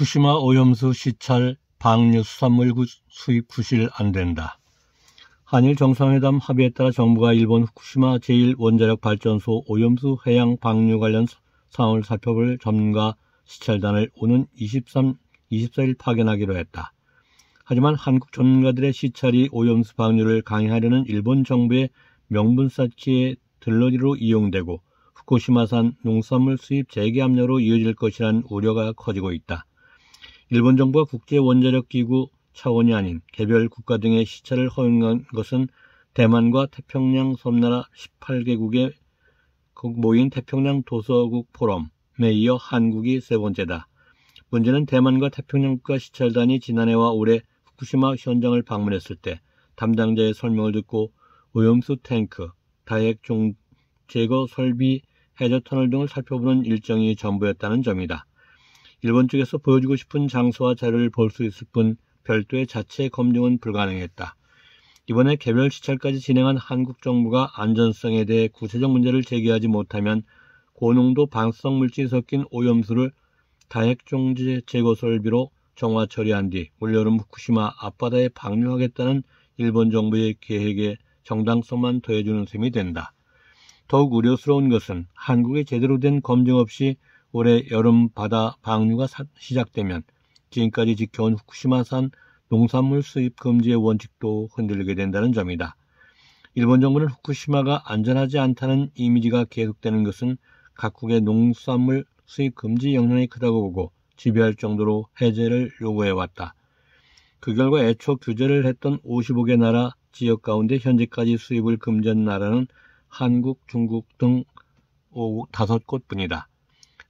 후쿠시마 오염수 시찰 방류 수산물 수입 구실 안 된다. 한일 정상회담 합의에 따라 정부가 일본 후쿠시마 제1원자력 발전소 오염수 해양 방류 관련 상황을 살펴볼 전문가 시찰단을 오는 23, 24일 파견하기로 했다. 하지만 한국 전문가들의 시찰이 오염수 방류를 강행하려는 일본 정부의 명분 쌓기에 들러리로 이용되고 후쿠시마산 농산물 수입 재개 압력으로 이어질 것이라는 우려가 커지고 있다. 일본 정부가 국제 원자력 기구 차원이 아닌 개별 국가 등의 시찰을 허용한 것은 대만과 태평양 섬나라 18개국의 모인 태평양 도서국 포럼에 이어 한국이 세 번째다. 문제는 대만과 태평양 국가 시찰단이 지난해와 올해 후쿠시마 현장을 방문했을 때 담당자의 설명을 듣고 오염수 탱크, 다액 종 제거 설비, 해저 터널 등을 살펴보는 일정이 전부였다는 점이다. 일본 쪽에서 보여주고 싶은 장소와 자료를 볼 수 있을 뿐 별도의 자체 검증은 불가능했다. 이번에 개별 시찰까지 진행한 한국 정부가 안전성에 대해 구체적 문제를 제기하지 못하면 고농도 방사성 물질이 섞인 오염수를 다핵 종지 제거 설비로 정화 처리한 뒤 올여름 후쿠시마 앞바다에 방류하겠다는 일본 정부의 계획에 정당성만 더해주는 셈이 된다. 더욱 우려스러운 것은 한국의 제대로 된 검증 없이 올해 여름 바다 방류가 시작되면 지금까지 지켜온 후쿠시마산 농산물 수입 금지의 원칙도 흔들리게 된다는 점이다. 일본 정부는 후쿠시마가 안전하지 않다는 이미지가 계속되는 것은 각국의 농산물 수입 금지 영향이 크다고 보고 지배할 정도로 해제를 요구해왔다. 그 결과 애초 규제를 했던 55개 나라 지역 가운데 현재까지 수입을 금지한 나라는 한국, 중국 등 5곳 뿐이다.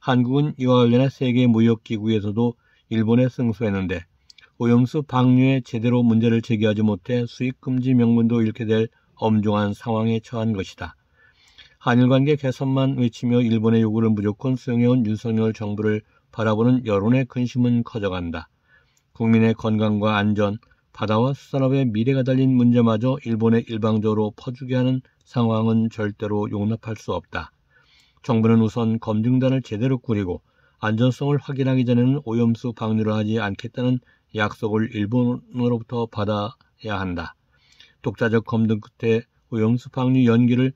한국은 이와 관련해 세계 무역기구에서도 일본에 승소했는데 오염수 방류에 제대로 문제를 제기하지 못해 수입금지 명분도 잃게 될 엄중한 상황에 처한 것이다. 한일 관계 개선만 외치며 일본의 요구를 무조건 수용해온 윤석열 정부를 바라보는 여론의 근심은 커져간다. 국민의 건강과 안전, 바다와 수산업의 미래가 달린 문제마저 일본에 일방적으로 퍼주게 하는 상황은 절대로 용납할 수 없다. 정부는 우선 검증단을 제대로 꾸리고 안전성을 확인하기 전에는 오염수 방류를 하지 않겠다는 약속을 일본으로부터 받아야 한다. 독자적 검증 끝에 오염수 방류 연기를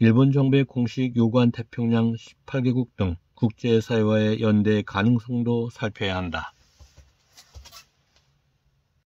일본 정부의 공식 요구한 태평양 18개국 등 국제사회와의 연대 가능성도 살펴야 한다.